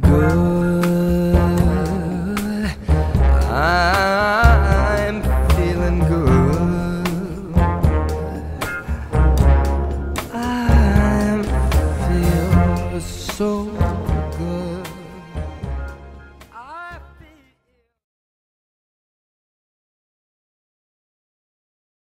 good. I'm feeling good. I feel so